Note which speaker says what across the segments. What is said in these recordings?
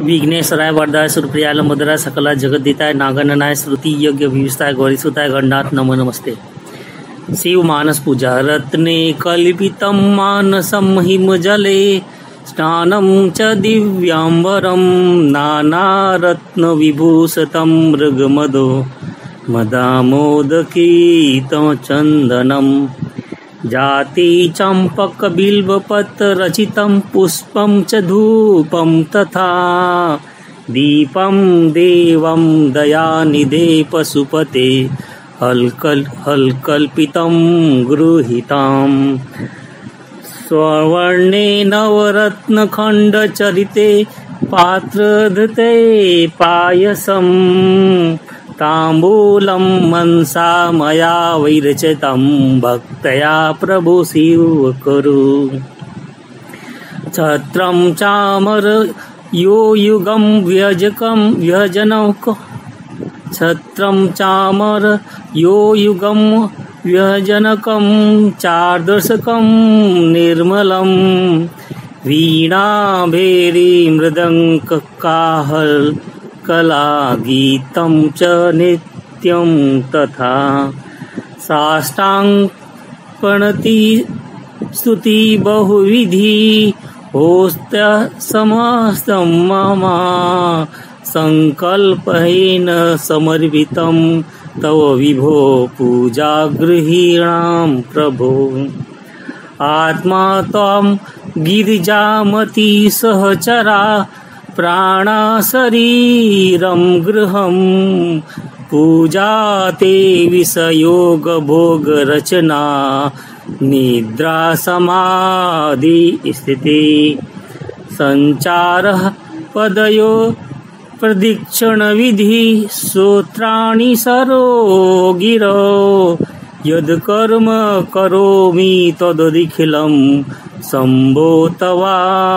Speaker 1: विघ्नेश्वराय वरदाय सुरप्रियाय मुद्राय सकला जगद्दिताय नागननाय श्रुति, यज्ञ विविस्ताय गौरीसुताय गंडात नमो नमस्ते। शिव मानस पूजा, रत्ने, कल्पितं मानसं हिमजले स्नानं च दिव्याम्बरं नानारत्नविभूषितं मृगमदो, मदामोदकीतचन्दनम्। जाति चम्पकबिल्वपत्ररचितं पुष्पं च धूपं तथा दीपं देवं दयानिधे पशुपते हल्कल् हल्कल्पितं गृहीताम्। स्वर्णे नवरत्नखण्डचरिते पात्रधृते पायसम् ताम्बूलं मनसा मया वैरचितं भक्तया प्रभु कुरु। छत्रं चामर यो युगं व्यजकं व्यजनक छत्रं चामर यो युगं व्यजनकं चार्दशकं निर्मलं वीणाभेरी मृदङ्काहल् कलागीतं च नित्यं तथा साष्टाङ्गणति स्तुति बहुविधि होस्त समस्तं मम सङ्कल्पेन समर्पितं तव विभो पूजागृहीणां प्रभो। आत्मा त्वं गिरिजामती सहचरा प्राणाशरीरं गृहं पूजा ते विषयोगभोगरचना निद्रा समाधि स्थिति। सञ्चारः पदयो सरो गिरो यद्कर्म करोमि तदखिलं शम्भो तवाराधनम्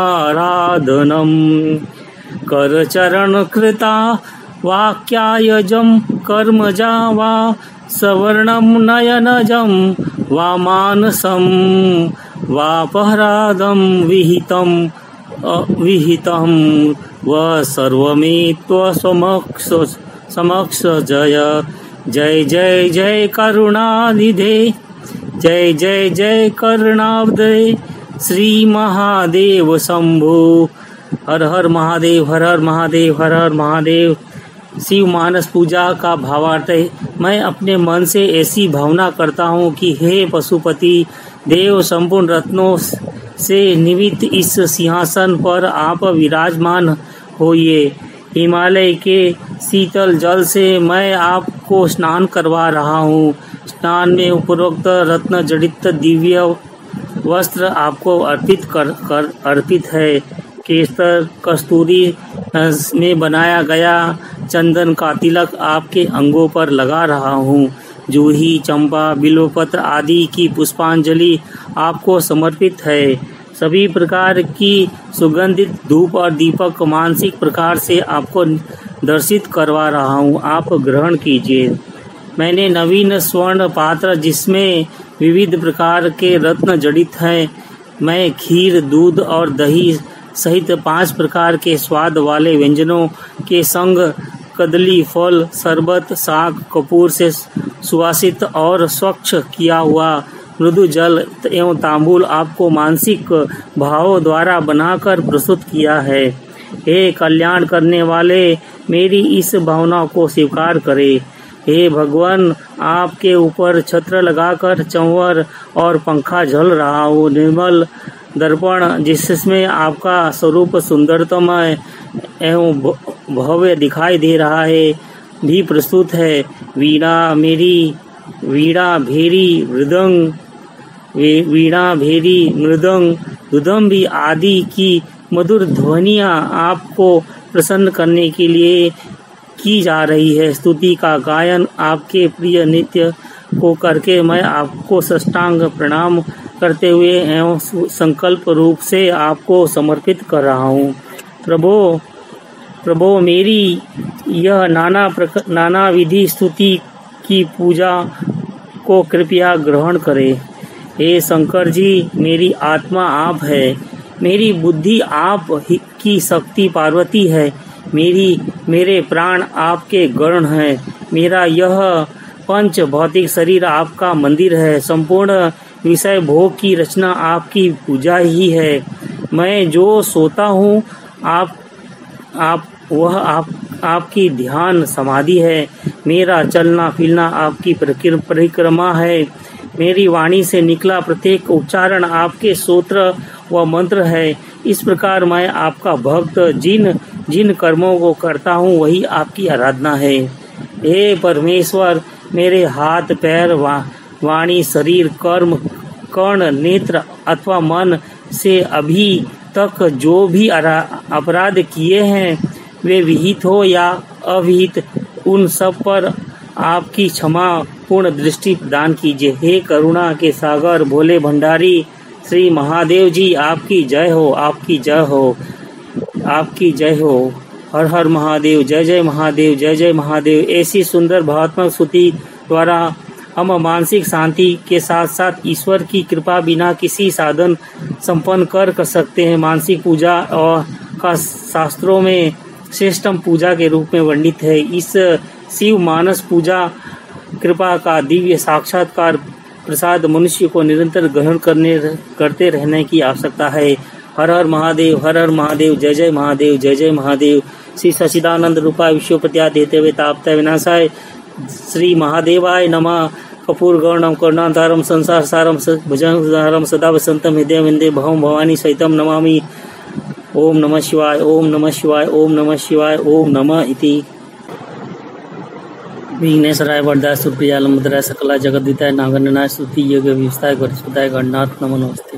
Speaker 1: करचरणकृता वाक्यायजं कर्मजा वा सवर्णं नयनजं वा मानसं वापराधं विहितं विहितं, व सर्वमे समक्ष जय। जय जय जय करुणानिधे। जय जय जय करुणाब्दे श्री महादेव शंभु। हर हर महादेव हर हर महादेव हर हर महादेव। शिव मानस पूजा का भावार्थ है। मैं अपने मन से ऐसी भावना करता हूँ कि हे पशुपति देव संपूर्ण रत्नों से निमित्त इस सिंहासन पर आप विराजमान होइए। हिमालय के शीतल जल से मैं आपको स्नान करवा रहा हूँ। स्नान में उपरोक्त रत्न जड़ित दिव्य वस्त्र आपको अर्पित कर, कर अर्पित है। केसर, कस्तूरी में बनाया गया चंदन का तिलक आपके अंगों पर लगा रहा हूँ। जूही, चंपा, बिलोपत्र आदि की पुष्पांजलि आपको समर्पित है। सभी प्रकार की सुगंधित धूप और दीपक मानसिक प्रकार से आपको दर्शित करवा रहा हूँ। आप ग्रहण कीजिए। मैंने नवीन स्वर्ण पात्र जिसमें विविध प्रकार के रत्न जड़ित हैं। मैं खीर, दूध और दही सहित पाँच प्रकार के स्वाद वाले व्यंजनों के संग कदली फल, शरबत, साग, कपूर से सुवासित और स्वच्छ किया हुआ मृदु जल एवं तांबूल आपको मानसिक भावों द्वारा बनाकर प्रस्तुत किया है। हे कल्याण करने वाले, मेरी इस भावना को स्वीकार करे। हे भगवान, आपके ऊपर छत्र लगाकर चंवर और पंखा झल रहा हो, निर्मल दर्पण, जिसमें आपका स्वरूप सुंदरतमय एवं भव्य दिखाई दे रहा है, भी प्रस्तुत है। वीणा मेरी, वीणा भेरी मृदंग वीणा भेरी मृदंग दुदम भी आदि की मधुर ध्वनिया आपको प्रसन्न करने के लिए की जा रही है। स्तुति का गायन आपके प्रिय नित्य को करके मैं आपको सष्टांग प्रणाम करते हुए एवं संकल्प रूप से आपको समर्पित कर रहा हूँ। प्रभो प्रभो मेरी यह नाना प्रक, नाना विधि स्तुति की पूजा को कृपया ग्रहण करें। हे शंकर जी मेरी आत्मा आप है। मेरी बुद्धि आप की शक्ति पार्वती है। मेरी मेरे प्राण आपके गण है। मेरा यह पंच भौतिक शरीर आपका मंदिर है। संपूर्ण विषय भोग की रचना आपकी पूजा ही है। मैं जो सोता हूँ आप आप वह आप आपकी ध्यान समाधि है। मेरा चलना फिरना आपकी परिक्रमा है। मेरी वाणी से निकला प्रत्येक उच्चारण आपके सूत्र व मंत्र है। इस प्रकार मैं आपका भक्त जिन जिन कर्मों को करता हूँ वही आपकी आराधना है। हे परमेश्वर मेरे हाथ पैर वा, वाणी शरीर कर्म कर्ण नेत्र अथवा मन से अभी तक जो भी अपराध किए हैं, वे विहित हो या अविहित, उन सब पर आपकी क्षमा पूर्ण दृष्टि प्रदान कीजिए। हे करुणा के सागर, भोले भंडारी, श्री महादेव जी, आपकी जय हो, आपकी जय हो, आपकी जय हो। हर हर महादेव, जय जय महादेव, जय जय महादेव। ऐसी सुंदर भावात्मक स्तुति द्वारा हम मानसिक शांति के साथ साथ ईश्वर की कृपा बिना किसी साधन संपन्न कर कर सकते हैं। मानसिक पूजा और का शास्त्रों में श्रेष्ठम पूजा के रूप में वर्णित है। इस शिव मानस पूजा कृपा का दिव्य साक्षात्कार प्रसाद मनुष्य को निरंतर ग्रहण करने करते रहने की आवश्यकता है। हर हर महादेव, हर हर महादेव, जय जय महादेव, जय जय महादेव। श्री सचिदानंद रूपा विश्वपत्या देते हुए ताप्ता विनाशाय श्री महादेवाय नमः। कपूर गौणम करुणाधारम संसार सारम भुजंगारम सदा वसंतम हृदय विंदे भवम भवानी सहितम नमामि। ओम नमः शिवाय, ओम नमः शिवाय, ओम नमः शिवाय, ओम नमः इति। विघ्नेश्वराय वरदाय सुप्रिया लंबोदराय सकला जगद्विताय नागन्नाय स्तुति योग विस्ताय गणनाथ नमो नमस्ते।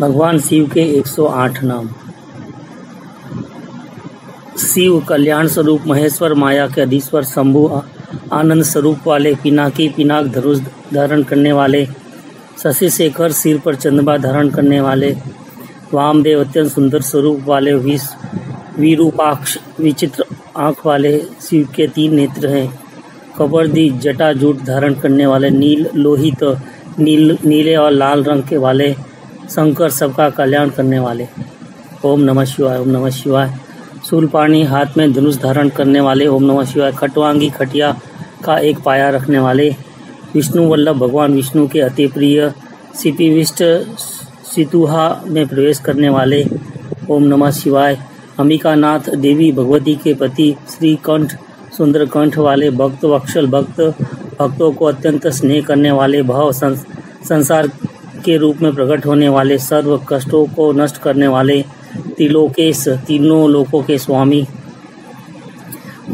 Speaker 1: भगवान शिव के 108 नाम। शिव कल्याण स्वरूप महेश्वर माया के अधीश्वर शंभु आनंद स्वरूप वाले पिनाकी पिनाक धनुष धारण करने वाले शशि शेखर सिर पर चंद्रमा धारण करने वाले वामदेव अत्यंत सुंदर स्वरूप वाले विष विरूपाक्ष विचित्र आँख वाले शिव के तीन नेत्र हैं। कबरदी जटा जूट धारण करने वाले नील लोहित तो नील नीले और लाल रंग के वाले शंकर सबका कल्याण करने वाले। ओम नमः शिवाय, ओम नमः शिवाय। सूलपाणी हाथ में धनुष धारण करने वाले ओम नमः शिवाय खटवांगी खटिया का एक पाया रखने वाले विष्णु वल्लभ भगवान विष्णु के अति प्रिय सिपिविष्ट सितुहा में प्रवेश करने वाले ओम नमः शिवाय अंबिकानाथ देवी भगवती के पति श्री कंठ सुंदर कंठ वाले भक्त वक्षल भक्त, भक्तों को अत्यंत स्नेह करने वाले, भाव संसार के रूप में प्रकट होने वाले, सर्व कष्टों को नष्ट करने वाले त्रिलोकेश तीनों लोकों के स्वामी।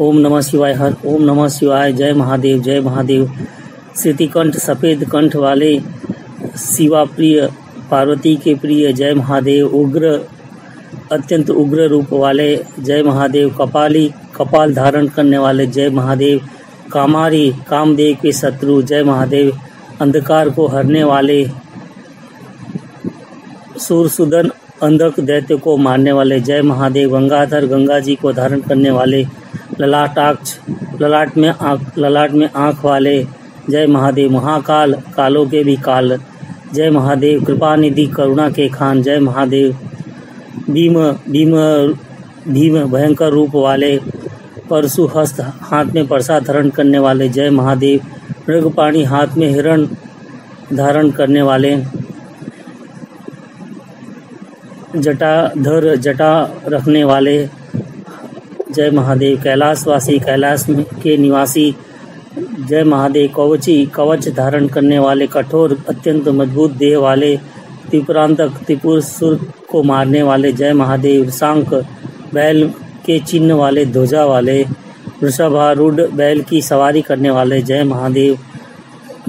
Speaker 1: ओम नमः शिवाय, हर ओम नमः शिवाय, जय महादेव जय महादेव। कंठ सफ़ेद कंठ वाले शिवा प्रिय पार्वती के प्रिय, जय महादेव। उग्र, अत्यंत उग्र रूप वाले, जय महादेव। कपाली, कपाल धारण करने वाले, जय महादेव। कामारी, कामदेव के शत्रु, जय महादेव। अंधकार को हरने वाले, सूरसुदन अंधक दैत्य को मारने वाले जय महादेव, गंगाधर गंगा जी को धारण करने वाले ललाटाक्ष, ललाट में आँख, ललाट में आँख वाले जय महादेव, महाकाल, कालों के भी काल। जय महादेव, कृपा निधि, करुणा के खान। जय महादेव, भीम भीम भीम, भयंकर रूप वाले परशु हस्त हाथ में परसा धारण करने वाले जय महादेव, मृगपाणी हाथ में हिरण धारण करने वाले जटाधर जटा रखने वाले। जय महादेव कैलाशवासी, कैलाश के निवासी। जय महादेव कवची, कवच धारण करने वाले, कठोर, अत्यंत मज़बूत देह वाले, त्रिपुरांतक, त्रिपुर सुर को मारने वाले, जय महादेव सांक, बैल के चिन्ह वाले, ध्वजा वाले, वृषभारूढ़ बैल की सवारी करने वाले, जय महादेव।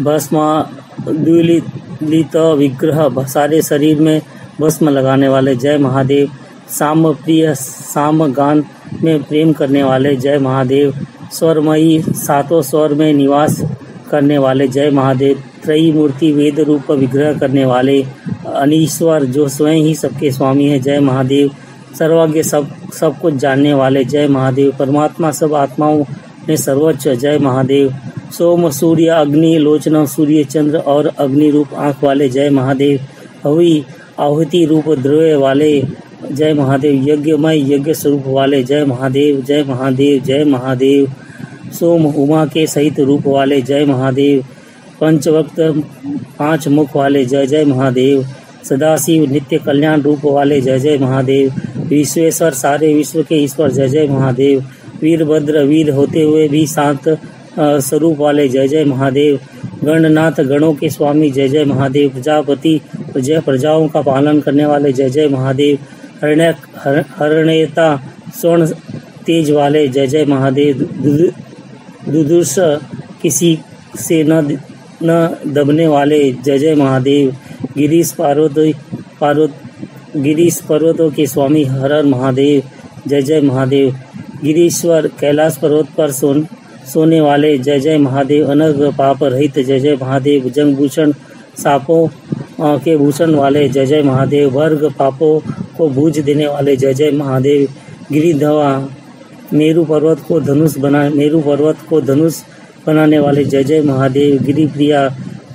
Speaker 1: भस्मा द्विलित विग्रह, सारे शरीर में भस्म लगाने वाले, जय महादेव। साम प्रिय साम गान में प्रेम करने वाले, जय महादेव। स्वरमयी सातों स्वर में निवास करने वाले, जय महादेव। त्रयी मूर्ति वेद रूप विग्रह करने वाले, अनीश्वर जो स्वयं ही सबके स्वामी है, जय महादेव। सर्वज्ञ सब सब कुछ जानने वाले, जय महादेव। परमात्मा सब आत्माओं में सर्वोच्च, जय महादेव। सोम, सूर्य, अग्नि, लोचना, सूर्य, चंद्र और अग्नि रूप आँख वाले, जय महादेव। हवि आहुति रूप द्रव्य वाले, जय महादेव, यज्ञमय यज्ञ स्वरूप वाले, जय महादेव जय महादेव जय महादेव। सोम उमा के सहित रूप वाले, जय महादेव। पंचवक्त पाँच मुख वाले, जय जय महादेव। सदाशिव नित्य कल्याण रूप वाले, जय जय महादेव। विश्वेश्वर सारे विश्व के ईश्वर, जय जय महादेव। वीरभद्र वीर होते हुए भी शांत स्वरूप वाले, जय जय महादेव। गणनाथ गणों के स्वामी, जय जय महादेव। प्रजापति जय प्रजाओं का पालन करने वाले जय जय महादेव हरण्य हरणेता, स्वर्ण तेज वाले जय जय महादेव दुदुर्ष किसी से न न दबने वाले जय जय महादेव, गिरीश पार्वत पार्वत गिरीश पर्वतों के स्वामी हर हर महादेव, जय जय महादेव, गिरीश्वर कैलाश पर्वत पर सोन सोने वाले जय जय महादेव अनग पाप रहित जय जय महादेव, जंगभूषण, सापों के भूषण वाले जय जय महादेव, वर्ग पापों को बूझ देने वाले जय जय महादेव, गिरिधवा, मेरु पर्वत को धनुष बना, मेरु पर्वत को धनुष बनाने वाले जय जय महादेव, गिरिप्रिया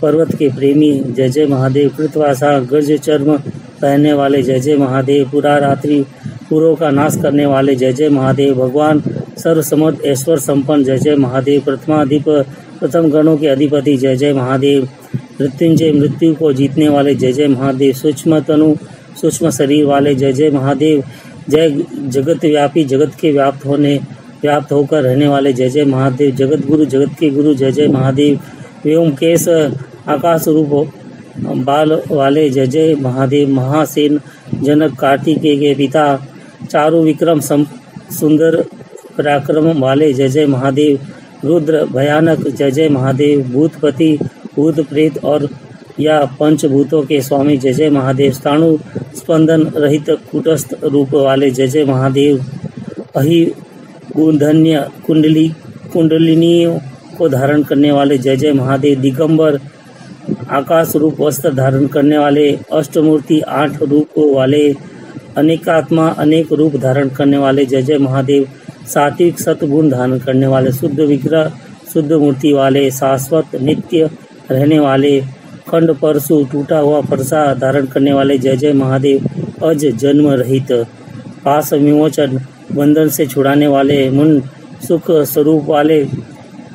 Speaker 1: पर्वत के प्रेमी जय जय महादेव, कृतवासा, गर्ज चर्म पहनने वाले जय जय महादेव, पुरा रात्रि पुरों का नाश करने वाले जय जय महादेव, भगवान सर्वसमर्थ ऐश्वर संपन्न जय जय महादेव, प्रथमाधिप, प्रथम गणों के अधिपति जय जय महादेव मृत्युंजय मृत्यु को जीतने वाले जय जय महादेव। सूक्ष्म तनु, सूक्ष्म शरीर वाले जय जय महादेव। जय जगत व्यापी, जगत के व्याप्त होने, व्याप्त होकर रहने वाले जय जय महादेव। जगत गुरु, जगत के गुरु जय जय महादेव। व्योम केश, आकाश रूप बाल वाले जय जय महादेव। महासेन, जनक, कार्तिकेय के पिता, चारु विक्रम सुंदर, पराक्रम वाले जय जय महादेव। रुद्र, भयानक जय जय महादेव। भूतपति भूत प्रेत और या पंचभूतों के स्वामी जय जय महादेव स्थाणु स्पंदन रहित कुटस्थ रूप वाले जय जय महादेव, अहि धन्य कुंडली, कुंडलिनियों को धारण करने वाले जय जय महादेव, दिगंबर आकाश रूप वस्त्र धारण करने वाले, अष्टमूर्ति आठ रूप वाले, अनेकात्मा अनेक रूप धारण करने वाले जय जय महादेव, सात्विक सतगुण धारण करने वाले, शुद्ध विग्रह, शुद्ध मूर्ति वाले, शाश्वत नित्य रहने वाले खंड परशु टूटा हुआ फरसा धारण करने वाले जय जय महादेव अज जन्म रहित। पास विमोचन बंधन से छुड़ाने वाले मुन सुख स्वरूप वाले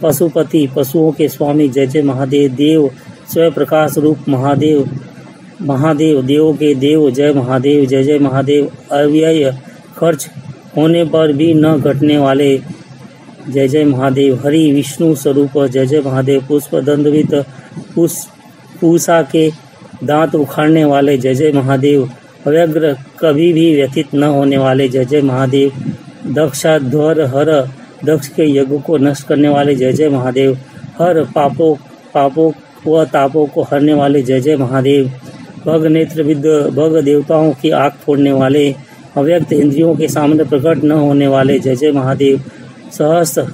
Speaker 1: पशुपति पशुओं के स्वामी जय जय महादेव, देव स्वयं प्रकाश रूप महादेव महादेव, देव के देव जय महादेव, जय जय महादेव, अव्यय खर्च होने पर भी न घटने वाले जय जय महादेव। हरि विष्णु स्वरूप, जय जय महादेव। पुष्प दंडवित पूषा के दांत उखाड़ने वाले जय जय महादेव। व्यग्र कभी भी व्यथित न होने वाले जय जय महादेव। दक्षाध्वर हर, दक्ष के यज्ञ को नष्ट करने वाले जय जय महादेव। हर पापों पापों व तापों को हरने वाले जय जय महादेव। भग नेत्र भग देवताओं की आग फोड़ने वाले, अव्यक्त इंद्रियों के सामने प्रकट न होने वाले जय जय महादेव। सहस्त्र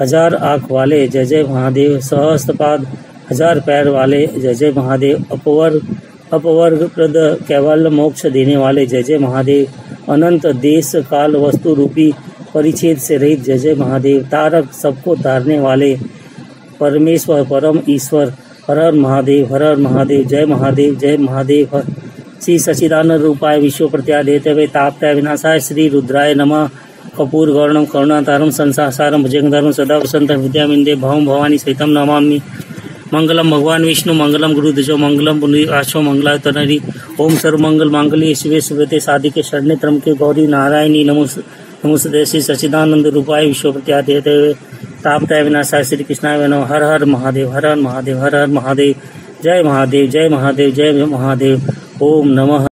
Speaker 1: हज़ार आँख वाले जय जय महादेव, सहस्त्र पाद हज़ार पैर वाले जय जय महादेव अपवर्ग अपवर्ग प्रद कैवल मोक्ष देने वाले जय जय महादेव, अनंत देश काल वस्तु रूपी परिच्छेद से रहित जय जय महादेव, तारक सबको तारने वाले परमेश्वर, परम ईश्वर हर हर महादेव हर हर महादेव, जय महादेव जय महादेव, श्री सचिदानंद रूपाय विश्व प्रत्यादेत वे ताप्ताय विनाशाय श्री रुद्राय नम। कपूर गौरणम करुणातारम संसारम भुजंगधर्म सदा वसंत विद्यामिंदे भवम भवानी सहितम नमामि। मंगलम भगवान, विष्णु, मंगलम गुरुदजो मंगलम आशो मंगला तनरी ओम सर्व मंगल मांगल्य, शिवे सुभते साधिके शरण्य त्रम के गौरी, नारायणी, नमो नमोस्तुते श्री सचिदानंद रूपाय विश्व प्रत्यादेत तापताय विनाशाय श्री कृष्णाय नम। हर हर महादेव, हर हर महादेव, हर हर महादेव। जय महादेव जय महादेव जय महादेव। ओम नमः।